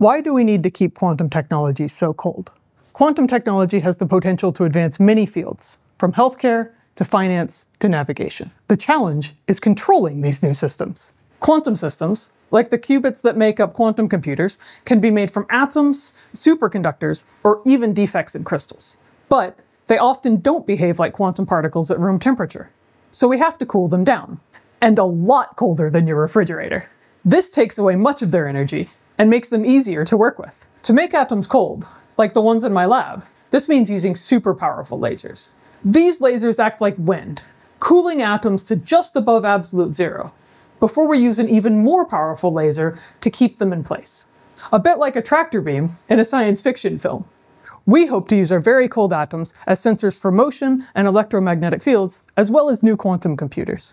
Why do we need to keep quantum technology so cold? Quantum technology has the potential to advance many fields, from healthcare to finance to navigation. The challenge is controlling these new systems. Quantum systems, like the qubits that make up quantum computers, can be made from atoms, superconductors, or even defects in crystals. But they often don't behave like quantum particles at room temperature. So we have to cool them down. And a lot colder than your refrigerator. This takes away much of their energy and makes them easier to work with. To make atoms cold, like the ones in my lab, this means using super powerful lasers. These lasers act like wind, cooling atoms to just above absolute zero, before we use an even more powerful laser to keep them in place. A bit like a tractor beam in a science fiction film. We hope to use our very cold atoms as sensors for motion and electromagnetic fields, as well as new quantum computers.